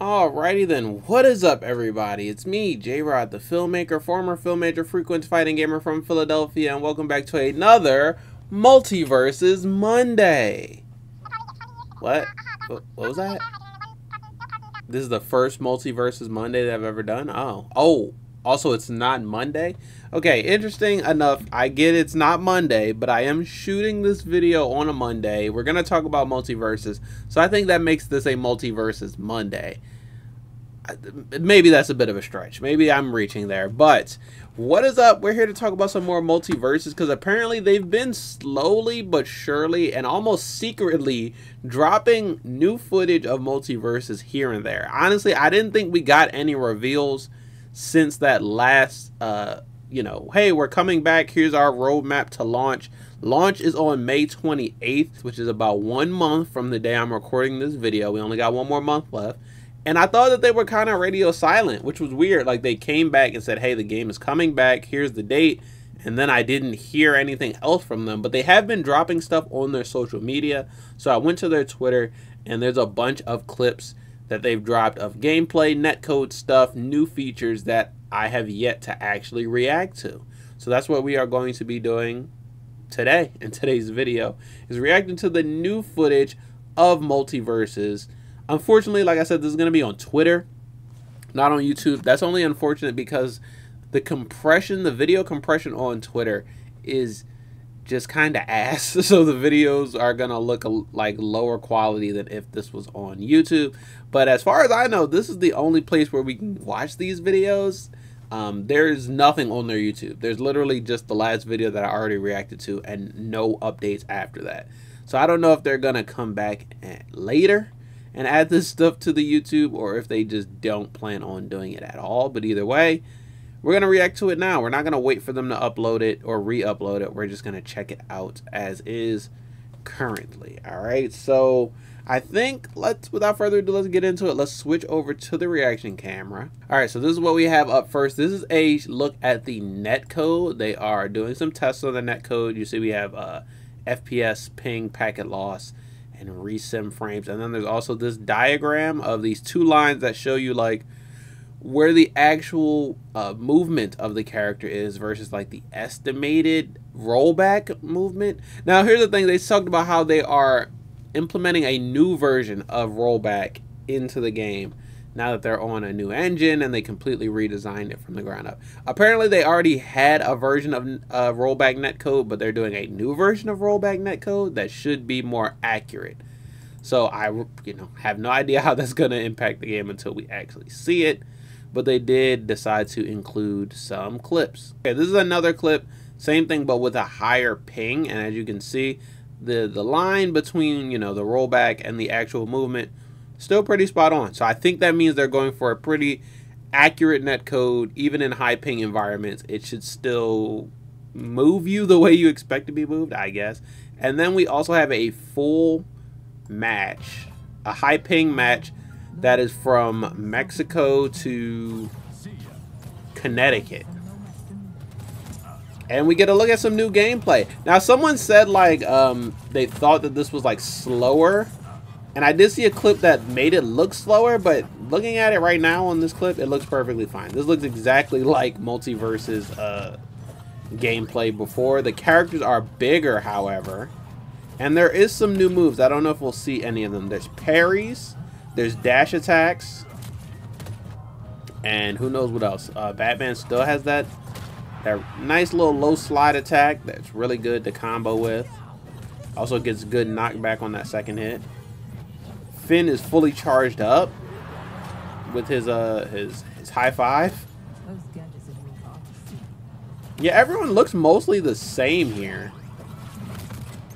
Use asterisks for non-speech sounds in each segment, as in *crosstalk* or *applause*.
Alrighty then, what is up everybody? It's me, J-Rod, the filmmaker, former filmmaker, frequent fighting gamer from Philadelphia, and welcome back to another MultiVersus Monday. What? What was that? This is the first MultiVersus Monday that I've ever done? Oh. Oh, also it's not Monday? Okay, interesting enough. I get it's not Monday, but I am shooting this video on a Monday. We're going to talk about MultiVersus. So I think that makes this a MultiVersus Monday. Maybe that's a bit of a stretch. Maybe I'm reaching there. But what is up? We're here to talk about some more MultiVersus because apparently they've been slowly but surely and almost secretly dropping new footage of MultiVersus here and there. Honestly, I didn't think we got any reveals since that last uh, you know, hey, we're coming back. Here's our roadmap to launch. Launch is on May 28th, which is about one month from the day I'm recording this video. We only got one more month left. And I thought that they were kind of radio silent, which was weird. Like they came back and said, hey, the game is coming back. Here's the date. And then I didn't hear anything else from them. But they have been dropping stuff on their social media. So I went to their Twitter and there's a bunch of clips that they've dropped of gameplay, netcode stuff, new features that I have yet to actually react to. So that's what we are going to be doing today in today's video is reacting to the new footage of MultiVersus. Unfortunately, like I said, this is going to be on Twitter, not on YouTube. That's only unfortunate because the compression, the video compression on Twitter is just kind of ass. *laughs* So the videos are going to look like lower quality than if this was on YouTube. But as far as I know, this is the only place where we can watch these videos. Um, there's nothing on their YouTube. There's literally just the last video that I already reacted to and no updates after that. So I don't know if they're going to come back later and add this stuff to the YouTube or if they just don't plan on doing it at all. But either way, we're going to react to it now. We're not going to wait for them to upload it or re-upload it. We're just going to check it out as is currently. All right. So I think let's, without further ado, let's get into it. Let's switch over to the reaction camera. All right, so this is what we have up first. This is a look at the net code. They are doing some tests on the net code. You see we have uh, FPS, ping, packet loss, and resim frames. And then there's also this diagram of these two lines that show you like where the actual uh, movement of the character is versus like the estimated rollback movement. Now, here's the thing. They talked about how they are implementing a new version of rollback into the game now that they're on a new engine and they completely redesigned it from the ground up. Apparently, they already had a version of uh, rollback netcode, but they're doing a new version of rollback netcode that should be more accurate. So I, you know, have no idea how that's going to impact the game until we actually see it. But they did decide to include some clips. Okay, this is another clip, same thing, but with a higher ping. And as you can see, the the line between you know the rollback and the actual movement still pretty spot on. So I think that means they're going for a pretty accurate net code, even in high ping environments. It should still move you the way you expect to be moved, I guess. And then we also have a full match, a high ping match that is from Mexico to Connecticut and we get a look at some new gameplay. Now, someone said like um, they thought that this was like slower, and I did see a clip that made it look slower, but looking at it right now on this clip, it looks perfectly fine. This looks exactly *laughs* like MultiVersus uh, gameplay before. The characters are bigger, however, and there is some new moves. I don't know if we'll see any of them. There's parries, there's dash attacks, and who knows what else. Uh, Batman still has that that nice little low slide attack that's really good to combo with. Also gets good knockback on that second hit. Finn is fully charged up with his uh his his high five. Yeah, everyone looks mostly the same here.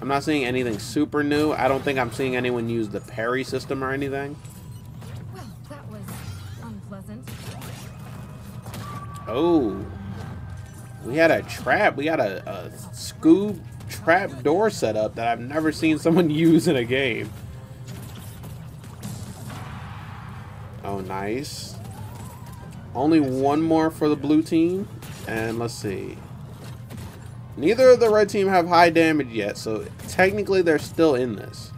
I'm not seeing anything super new. I don't think I'm seeing anyone use the parry system or anything. Well, that was unpleasant. Oh. We had a trap. We got a, a Scoob trap door set up that I've never seen someone *laughs* use in a game. Oh, nice. Only one more for the blue team. And let's see. Neither of the red team have high damage yet, so technically they're still in this.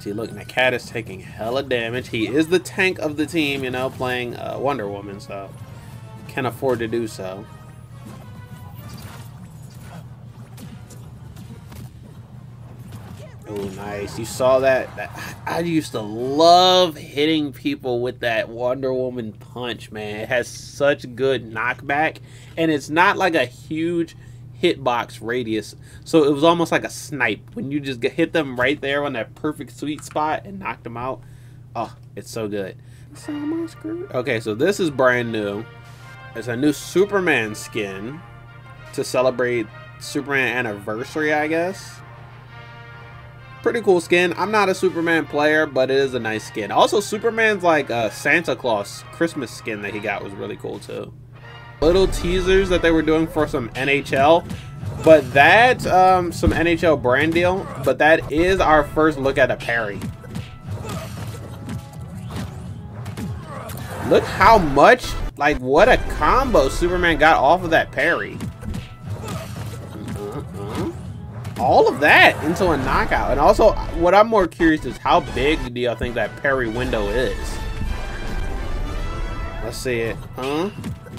See, look, the cat is taking hella damage. He is the tank of the team, you know, playing uh, Wonder Woman, so can afford to do so. Oh, nice. You saw that? I used to love hitting people with that Wonder Woman punch, man. It has such good knockback, and it's not like a huge hitbox radius. So it was almost like a snipe when you just hit them right there on that perfect sweet spot and knock them out. Oh, it's so good. Okay, so this is brand new. It's a new Superman skin to celebrate Superman anniversary, I guess pretty cool skin. I'm not a Superman player, but it is a nice skin. Also, Superman's like a Santa Claus Christmas skin that he got was really cool too. Little teasers that they were doing for some NHL, but that um, some NHL brand deal. But that is our first look at a parry. Look how much, like what a combo Superman got off of that parry all of that into a knockout. And also, what I'm more curious is how big do y'all think that parry window is? Let's see it. Huh?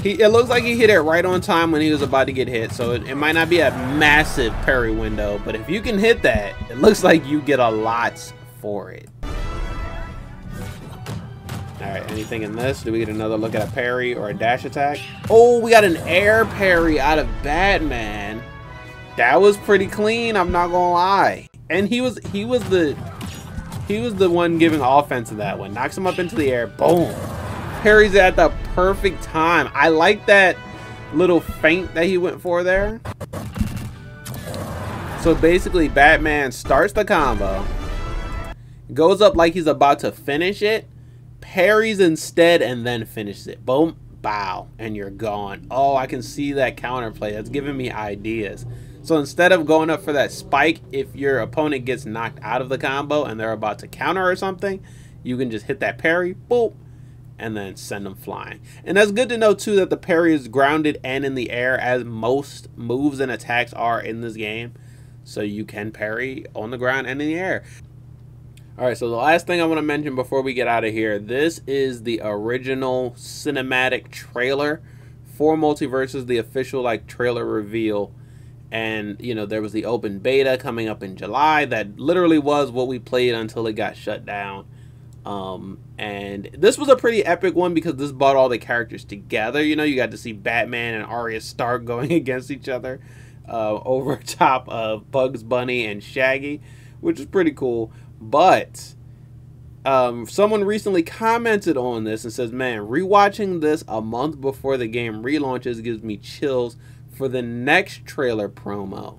He, it looks like he hit it right on time when he was about to get hit, so it, it might not be a massive parry window, but if you can hit that, it looks like you get a lot for it. Alright, anything in this? Do we get another look at a parry or a dash attack? Oh, we got an air parry out of Batman. That was pretty clean, I'm not gonna lie. And he was he was the he was the one giving offense in that one. Knocks him up into the air, boom. Parries at the perfect time. I like that little feint that he went for there. So basically, Batman starts the combo, goes up like he's about to finish it, parries instead, and then finishes it. Boom, bow, and you're gone. Oh, I can see that counterplay. That's giving me ideas. So instead of going up for that spike, if your opponent gets knocked out of the combo and they're about to counter or something, you can just hit that parry, boop, and then send them flying. And that's good to know too that the parry is grounded and in the air as most moves and attacks are in this game. So you can parry on the ground and in the air. Alright, so the last thing I want to mention before we get out of here, this is the original cinematic trailer for MultiVersus, the official like trailer reveal and you know there was the open beta coming up in July that literally was what we played until it got shut down. Um, and this was a pretty epic one because this brought all the characters together. You know, you got to see Batman and Arya Stark *laughs* going against each other uh, over *laughs* top of Bugs Bunny and Shaggy, which is pretty cool. But um, someone recently commented on this and says, "Man, rewatching this a month before the game relaunches gives me chills." For the next trailer promo.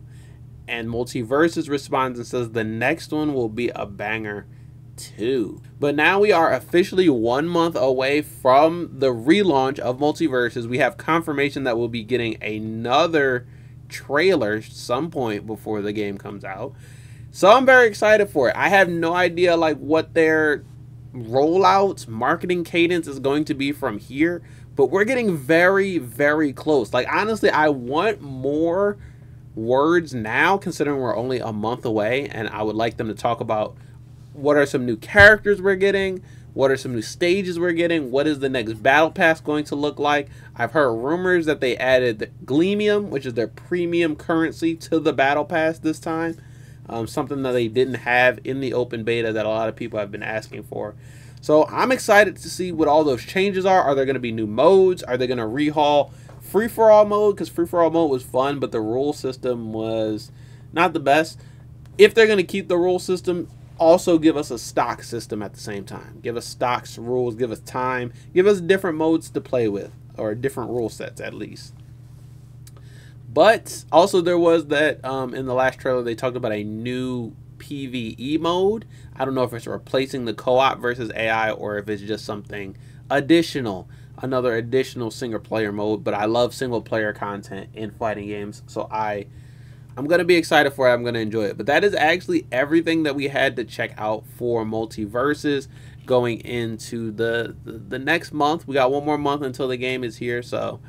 And MultiVersus responds and says the next one will be a banger too. But now we are officially one month away from the relaunch of MultiVersus. We have confirmation that we'll be getting another trailer some point before the game comes out. So I'm very excited for it. I have no idea like what their rollout marketing cadence is going to be from here but we're getting very, very close. Like, honestly, I want more words now, considering we're only a month away, and I would like them to talk about what are some new characters we're getting, what are some new stages we're getting, what is the next battle pass going to look like. I've heard rumors that they added the Gleamium, which is their premium currency, to the battle pass this time. Um, something that they didn't have in the open beta that a lot of people have been asking for. So I'm excited to see what all those changes are. Are there going to be new modes? Are they going to rehaul free for all mode? Because free for all mode was fun, but the rule system was not the best. If they're going to keep the rule system, also give us a stock system at the same time. Give us stocks, rules, give us time, give us different modes to play with, or different rule sets at least. But also, there was that um, in the last trailer, they talked about a new PvE mode. I don't know if it's replacing the co-op versus AI or if it's just something additional, another additional single player mode. But I love single player content in fighting games, so I I'm gonna be excited for it. I'm gonna enjoy it. But that is actually everything that we had to check out for MultiVersus going into the the next month. We got one more month until the game is here, so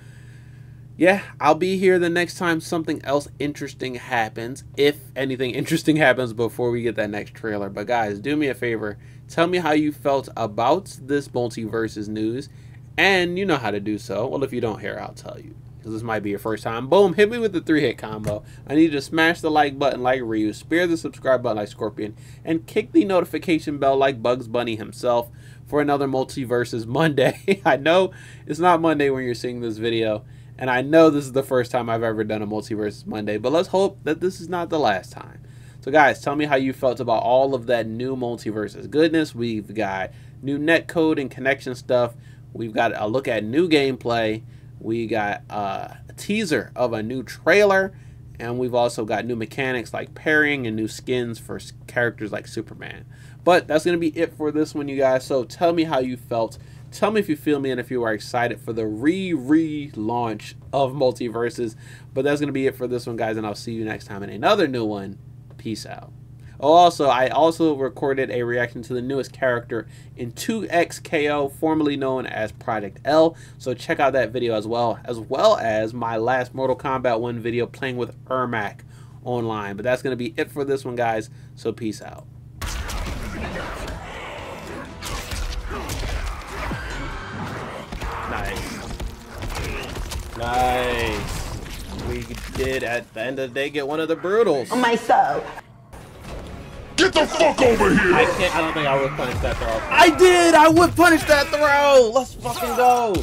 yeah, I'll be here the next time something else interesting happens, if anything *laughs* interesting happens before we get that next trailer. But guys, do me a favor, tell me how you felt about this MultiVersus news, and you know how to do so. Well, if you don't hear, I'll tell you. Because this might be your first time. Boom, hit me with the three hit combo. I need to smash the like button like Ryu, spear the subscribe button like Scorpion, and kick the notification bell like Bugs Bunny himself for another MultiVersus Monday. *laughs* I know it's not Monday when you're seeing this video and I know this is the first time I've ever done a MultiVersus Monday, but let's hope that this is not the last time. So guys, tell me how you felt about all of that new MultiVersus goodness. We've got new netcode and connection stuff. We've got a look at new gameplay. We got a teaser of a new trailer. And we've also got new mechanics like parrying and new skins for characters like Superman. But that's going to be it for this one, you guys. So tell me how you felt Tell me if you feel me and if you are excited for the re-re-launch of MultiVersus. But that's going to be it for this one, guys, and I'll see you next time in another new one. Peace out. Oh, also, I also recorded a reaction to the newest character in 2XKO, formerly known as Project L. So check out that video as well, as well as my last Mortal Kombat 1 video playing with Ermac online. But that's going to be it for this one, guys. So peace out. Nice. Nice. We did, at the end of the day, get one of the Brutals. On my soul. Get the fuck over here! I can't, I don't think I would punish that throw. I did! I would punish that throw! Let's fucking go!